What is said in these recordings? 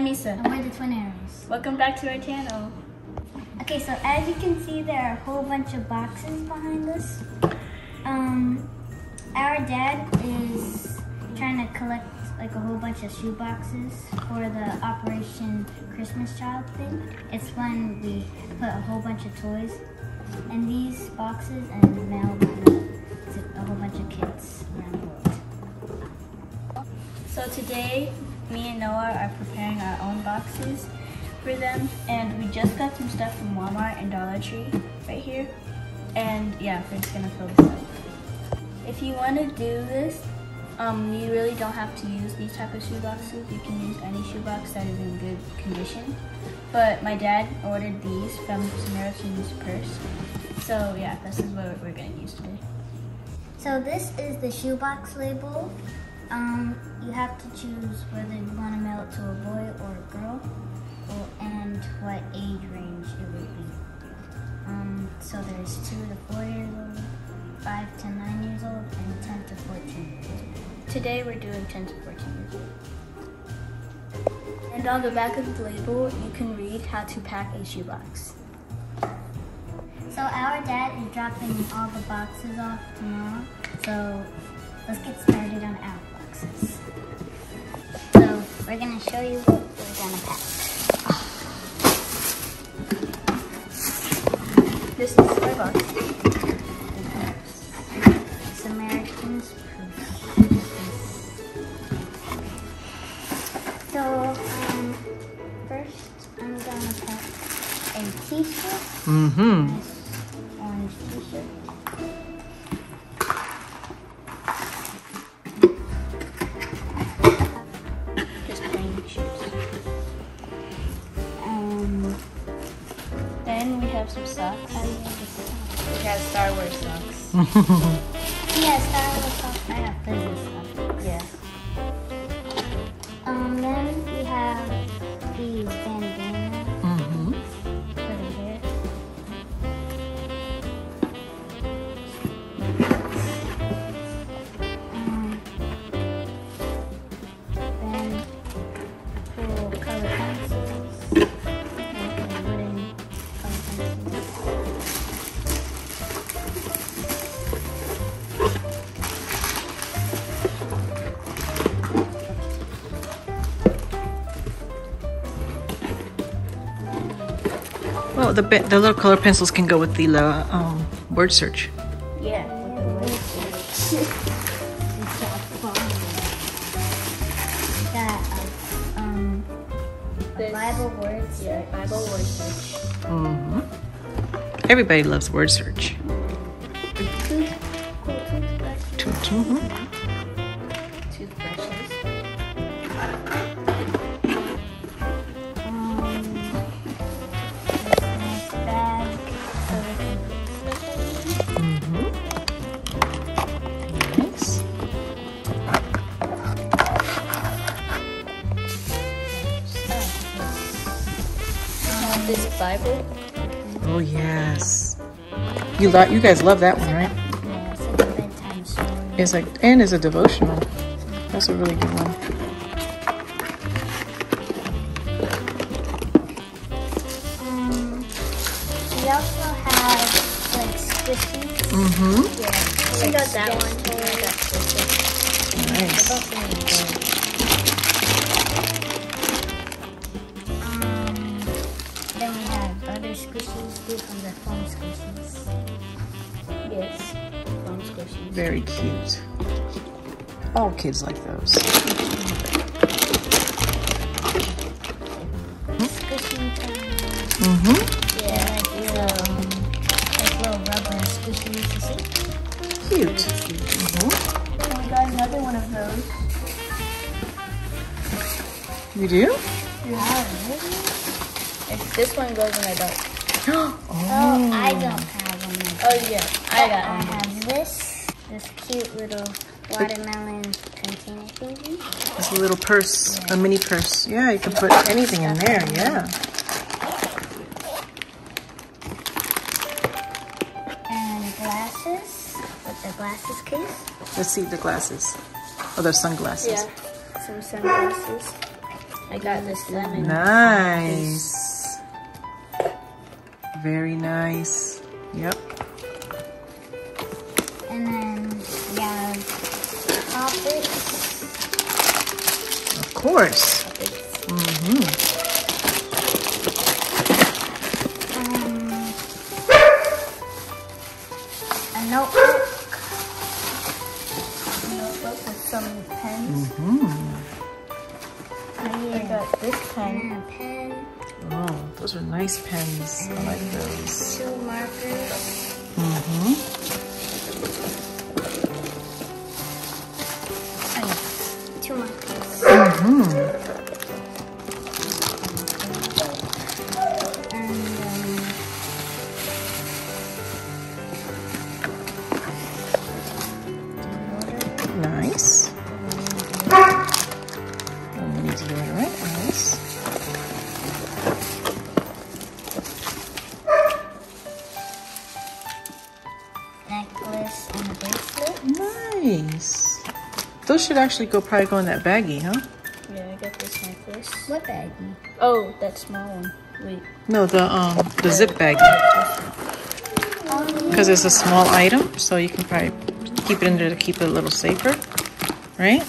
I'm Misa. And we're the Twin Arrows. Welcome back to our channel. Okay, so as you can see, there are a whole bunch of boxes behind us. Um, our dad is trying to collect like a whole bunch of shoe boxes for the Operation Christmas Child thing. It's when we put a whole bunch of toys in these boxes and mail them to a whole bunch of kids around the world. So today, me and Noah are preparing our own boxes for them, and we just got some stuff from Walmart and Dollar Tree right here. And yeah, we're just gonna fill this up. If you want to do this, um, you really don't have to use these type of shoe boxes. You can use any shoe box that is in good condition. But my dad ordered these from Samaritan's Purse. So yeah, this is what we're gonna use today. So this is the shoebox label. Um, you have to choose whether you want to mail it to a boy or a girl, or, and what age range it would be. Um, so there's two to four years old, five to nine years old, and ten to fourteen years old. Today we're doing 10 to 14 years old. And on the back of the label, you can read how to pack a shoebox. So our dad is dropping all the boxes off tomorrow. So let's get started on our boxes. So we're gonna show you what we're gonna pack. This is our box. Samaritan's Proof. So um, first I'm gonna pack a t-shirt. Mm-hmm. Have some socks. We have Star Wars socks. yeah, Star Wars stuff. I have Disney Well, the the little color pencils can go with the uh, um, word search. Yeah. Got a, um, Bible words. Yeah, Bible word search. Mm-hmm. Everybody loves word search. This Bible. Oh yes. You lo- you guys love that one, right? Yeah, it's like a bedtime story. It's like and it's a devotional. That's a really good one. Um, we also have like squishies. Mm-hmm. Yeah. I got that one. I got this Nice. Have other squishies. These ones are foam squishies. Yes. Very cute. All kids like those. Toys. Mm-hmm. Yeah. Little, um, like little rubber squishies. You see? Cute. Mm-hmm. And we got another one of those. You do? If this one goes in my belt. Oh, I don't have one. Like Oh yeah, I I got one. have this, this cute little watermelon container thingy. It's a little purse, a mini purse. Yeah, you can put anything in there. Yeah. And glasses, with the glasses case. Let's see the glasses. Oh, they're sunglasses. Yeah. Some sunglasses. I got this lemon. Nice. Very nice. Yep. And then we have topics. Of course. Mm-hmm. Um, a notebook. Notebook with some pens. Mm-hmm. I got this pen. And a pen. Oh, those are nice pens. I like those. Two markers. Mm-hmm. Necklace and a bracelet. Nice. Those should actually go probably go in that baggie, huh? Yeah, I got this necklace. What baggie? Oh, that small one. Wait. No, the um the zip baggie. Because it's a small item, so you can probably keep it in there to keep it a little safer, right?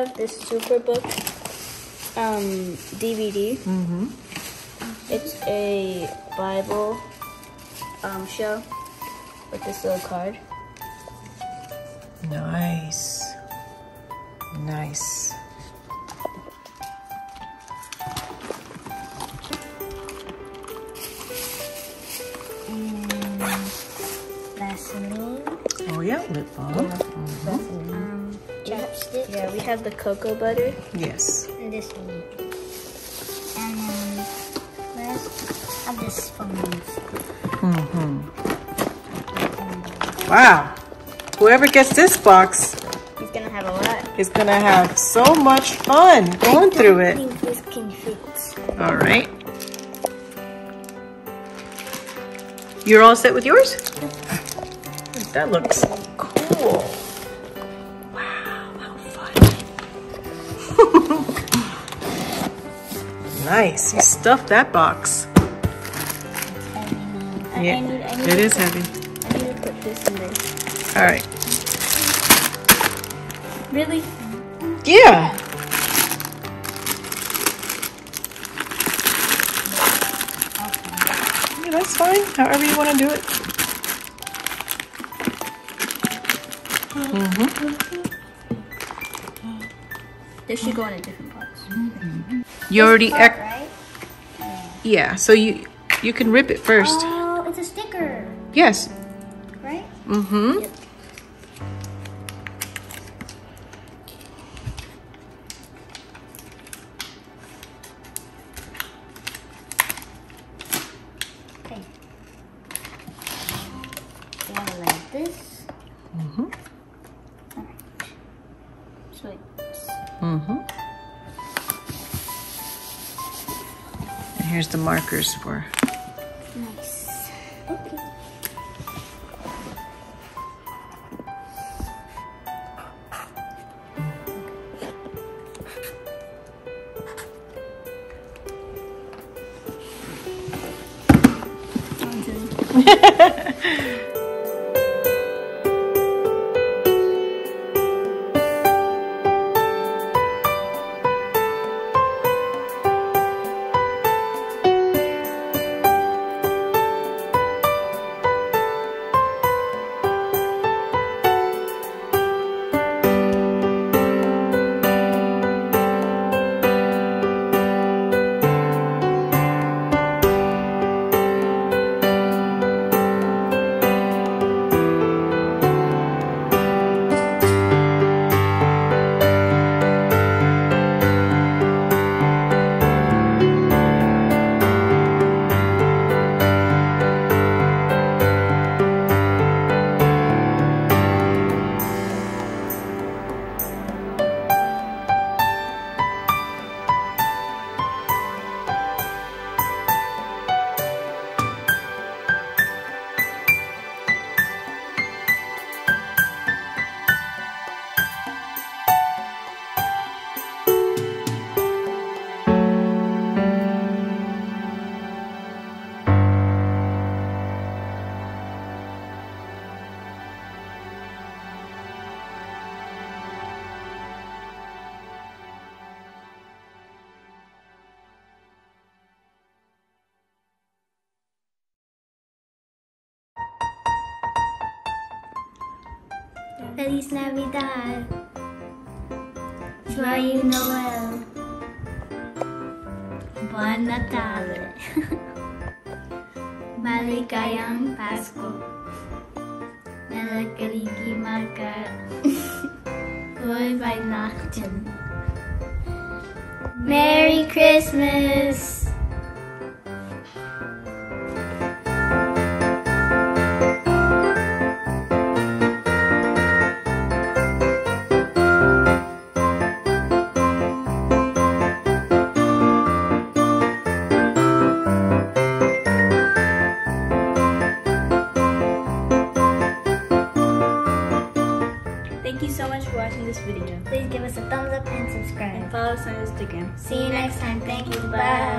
Have this Superbook um, DVD. Mm-hmm. It's a Bible um, show with this little card. Nice. Nice. And Vaseline. Oh yeah, lip balm. Um, chapstick. Yeah, we have the cocoa butter. Yes. And this one. And then I have this phone. Mm-hmm. Wow. Whoever gets this box He's gonna have a lot. is gonna have so much fun going through I it. think this can fit. All right. You're all set with yours? That looks cool. nice. You stuffed that box. I, Yeah, I need, need it is put, heavy. I need to put this in there. All right. Really? Yeah. Yeah, that's fine. However you want to do it. Mm-hmm. This should go in a different box. You already, Part, right? yeah. So you you can rip it first. Oh, it's a sticker, Yes. right? Mm-hmm. Okay. Mm-hmm. And here's the markers for. Nice. Okay. Feliz Navidad. Joyeux Noel. Buon Natale. Maligayang Pasko. Nalagaligimaka. Frohe Weihnachten. Merry Christmas. Follow us on Instagram. See you next time. Thank you. Bye.